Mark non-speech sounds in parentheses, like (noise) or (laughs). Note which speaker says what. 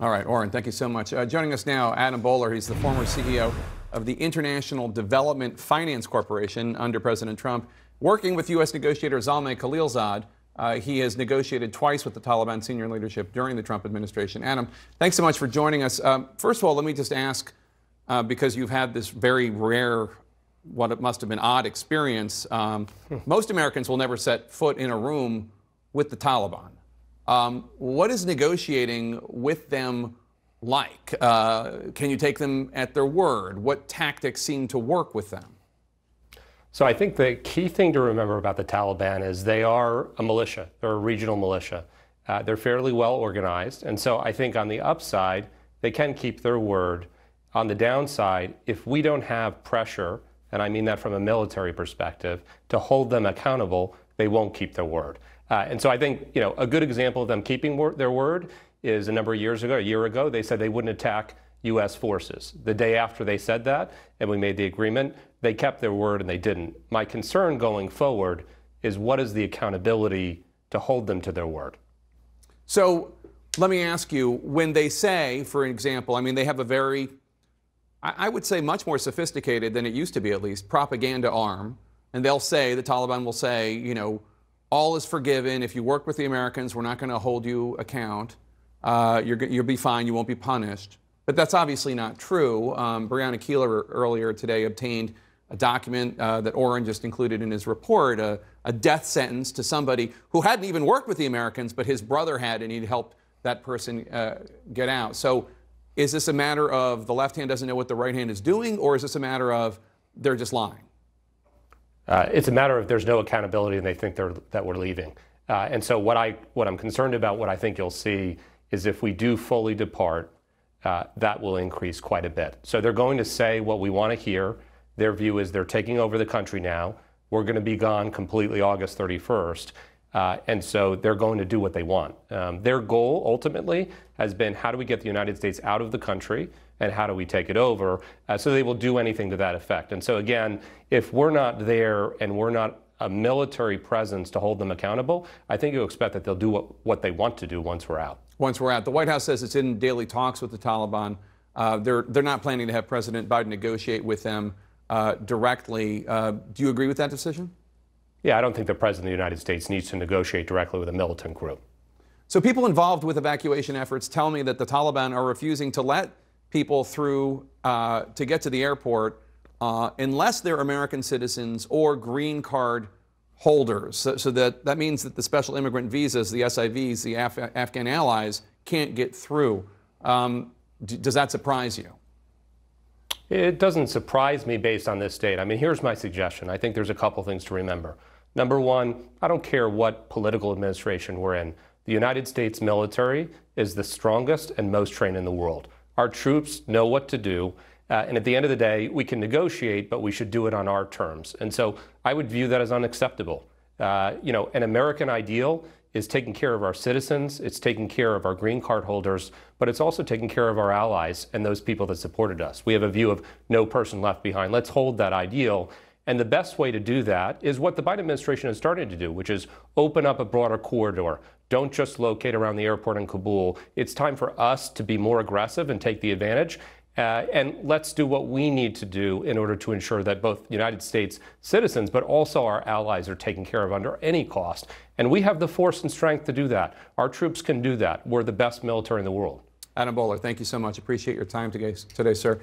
Speaker 1: All right, Oren, thank you so much. Uh, joining us now, Adam Boehler. He's the former CEO of the International Development Finance Corporation under President Trump. Working with U.S. negotiator Zalmay Khalilzad, uh, he has negotiated twice with the Taliban senior leadership during the Trump administration. Adam, thanks so much for joining us. Um, first of all, let me just ask, uh, because you've had this very rare, what it must have been odd experience, um, (laughs) most Americans will never set foot in a room with the Taliban. Um, what is negotiating with them like? Uh, can you take them at their word? What tactics seem to work with them?
Speaker 2: So I think the key thing to remember about the Taliban is they are a militia. They're a regional militia. Uh, they're fairly well organized. And so I think on the upside, they can keep their word. On the downside, if we don't have pressure, and I mean that from a military perspective, to hold them accountable, they won't keep their word. Uh, and so I think, you know, a good example of them keeping wor- their word is a number of years ago, a year ago, they said they wouldn't attack U.S. forces. The day after they said that, and we made the agreement, they kept their word and they didn't. My concern going forward is what is the accountability to hold them to their word?
Speaker 1: So let me ask you when they say, for example, I mean, they have a very, I would say, much more sophisticated than it used to be, at least, propaganda arm. And they'll say, the Taliban will say, you know, all is forgiven. If you work with the Americans, we're not going to hold you account. Uh, you'll be fine. You won't be punished. But that's obviously not true. Um, Brianna Keilar earlier today obtained a document uh, that Oren just included in his report, a, a, death sentence to somebody who hadn't even worked with the Americans, but his brother had, and he'd helped that person uh, get out. So is this a matter of the left hand doesn't know what the right hand is doing, or is this a matter of they're just lying?
Speaker 2: Uh, it's a matter of there's no accountability and they think that we're leaving. Uh, and so what I what I'm concerned about, what I think you'll see is if we do fully depart, uh, that will increase quite a bit. So they're going to say what we want to hear. Their view is they're taking over the country now. We're going to be gone completely August 31st. Uh, and so they're going to do what they want. Um, their goal ultimately has been how do we get the United States out of the country and how do we take it over? Uh, so they will do anything to that effect. And so again, if we're not there and we're not a military presence to hold them accountable, I think you expect that they'll do what, what they want to do once we're out.
Speaker 1: Once we're out. The White House says it's in daily talks with the Taliban. Uh, they're, they're not planning to have President Biden negotiate with them uh, directly. Uh, do you agree with that decision?
Speaker 2: Yeah, I don't think the President of the United States needs to negotiate directly with a militant group.
Speaker 1: So people involved with evacuation efforts tell me that the Taliban are refusing to let people through uh, to get to the airport uh, unless they're American citizens or green card holders. So, so, that, that means that the special immigrant visas, the SIVs, the Af Afghan allies, can't get through. Um, does that surprise you?
Speaker 2: It doesn't surprise me based on this date. I mean, here's my suggestion. I think there's a couple things to remember. Number one, I don't care what political administration we're in. The United States military is the strongest and most trained in the world. Our troops know what to do. Uh, and at the end of the day, we can negotiate, but we should do it on our terms. And so I would view that as unacceptable. Uh, you know, an American ideal is taking care of our citizens, it's taking care of our green card holders, but it's also taking care of our allies and those people that supported us. We have a view of no person left behind. Let's hold that ideal. And the best way to do that is what the Biden administration is starting to do, which is open up a broader corridor. Don't just locate around the airport in Kabul. It's time for us to be more aggressive and take the advantage. Uh, and let's do what we need to do in order to ensure that both United States citizens, but also our allies, are taken care of under any cost. And we have the force and strength to do that. Our troops can do that. We're the best military in the world.
Speaker 1: Adam Boehler, thank you so much. Appreciate your time today, today sir.